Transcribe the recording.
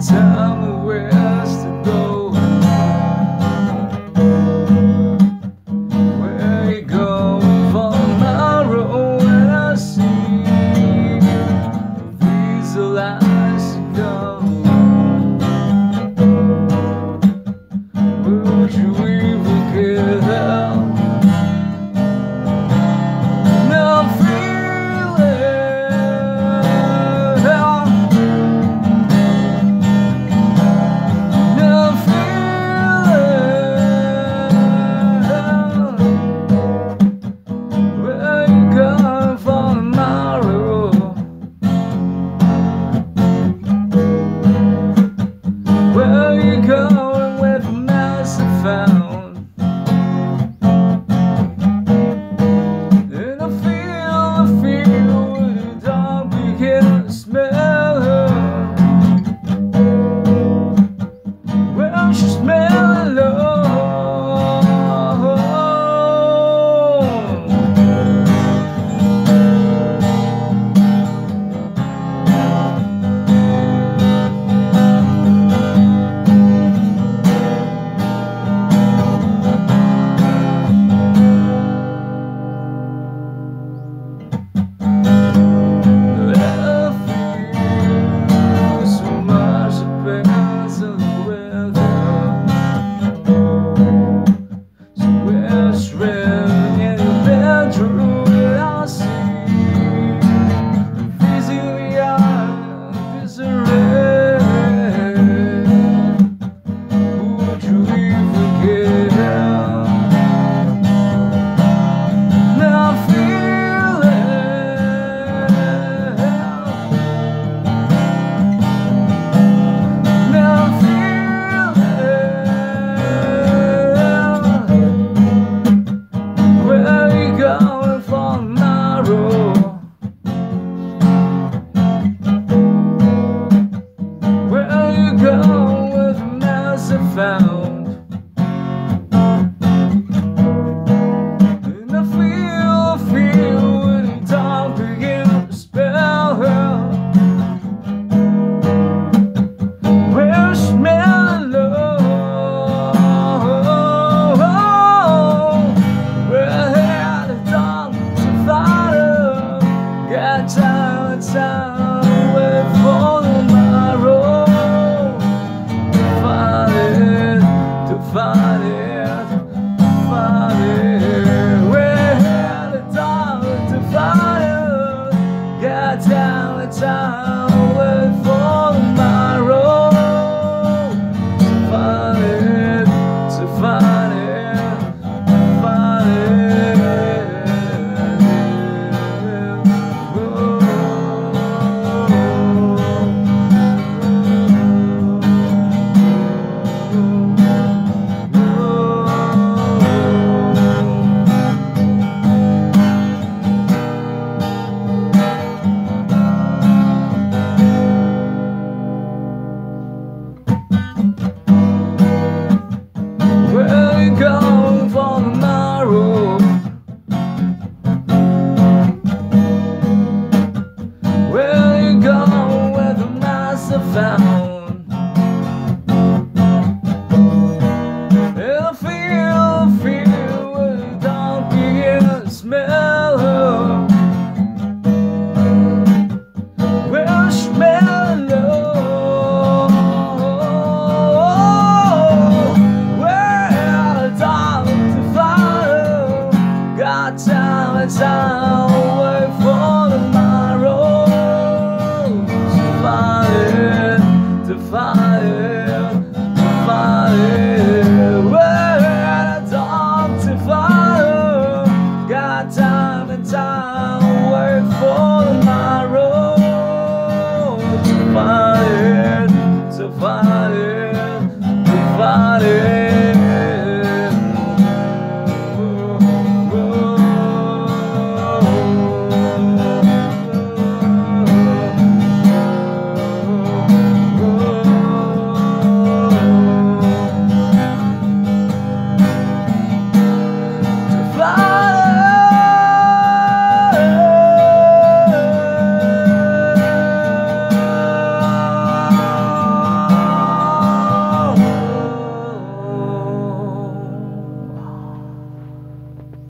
time.